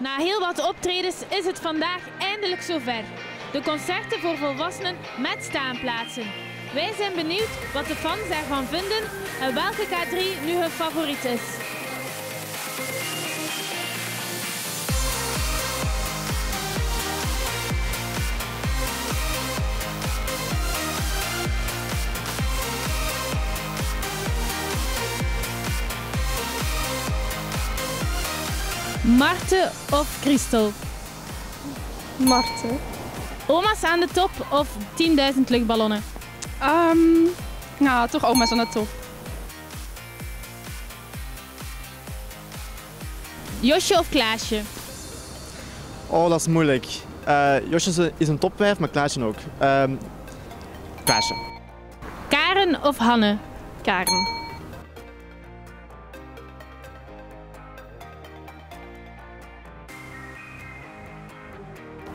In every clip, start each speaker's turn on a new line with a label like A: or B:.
A: Na heel wat optredens is het vandaag eindelijk zover. De concerten voor volwassenen met staanplaatsen. Wij zijn benieuwd wat de fans ervan vinden en welke K3 nu hun favoriet is. Marten of Christel?
B: Marten.
A: Oma's aan de top of 10.000 luchtballonnen?
B: Um, nou, toch oma's aan de top.
A: Josje of Klaasje?
C: Oh, dat is moeilijk. Uh, Josje is een topwijf, maar Klaasje ook. Um, Klaasje.
A: Karen of Hanne?
B: Karen.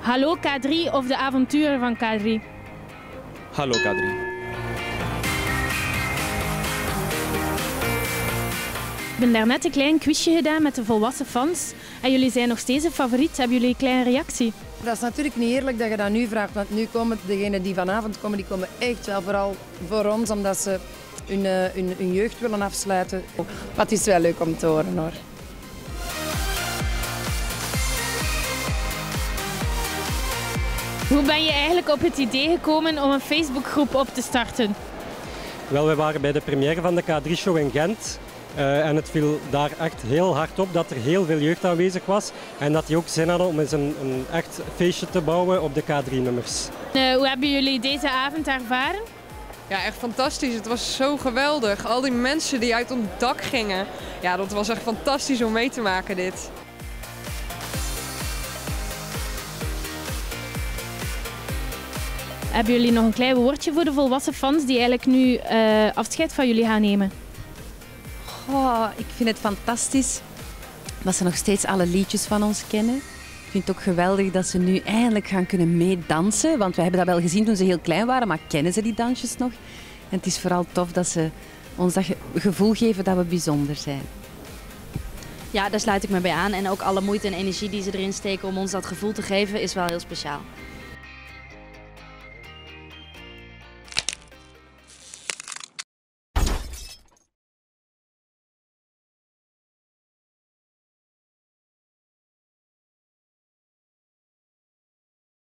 A: Hallo K3 of de avonturen van K3?
D: Hallo K3.
A: Ik ben daarnet een klein quizje gedaan met de volwassen fans. En jullie zijn nog steeds een favoriet. Hebben jullie een kleine reactie?
E: Dat is natuurlijk niet eerlijk dat je dat nu vraagt. Want nu komen degenen die vanavond komen, die komen echt wel vooral voor ons. Omdat ze hun, eh, hun, hun jeugd willen afsluiten. Wat is wel leuk om te horen hoor.
A: Hoe ben je eigenlijk op het idee gekomen om een Facebookgroep op te starten?
D: Wel, we waren bij de première van de K3-show in Gent. Uh, en het viel daar echt heel hard op dat er heel veel jeugd aanwezig was. En dat die ook zin hadden om eens een, een echt feestje te bouwen op de K3-nummers.
A: Uh, hoe hebben jullie deze avond ervaren?
F: Ja, echt fantastisch. Het was zo geweldig. Al die mensen die uit ons dak gingen. Ja, dat was echt fantastisch om mee te maken dit.
A: Hebben jullie nog een klein woordje voor de volwassen fans die eigenlijk nu uh, afscheid van jullie gaan nemen?
G: Oh, ik vind het fantastisch dat ze nog steeds alle liedjes van ons kennen. Ik vind het ook geweldig dat ze nu eindelijk gaan kunnen meedansen. Want we hebben dat wel gezien toen ze heel klein waren, maar kennen ze die dansjes nog? En het is vooral tof dat ze ons dat gevoel geven dat we bijzonder zijn.
H: Ja, daar sluit ik me bij aan. En ook alle moeite en energie die ze erin steken om ons dat gevoel te geven, is wel heel speciaal.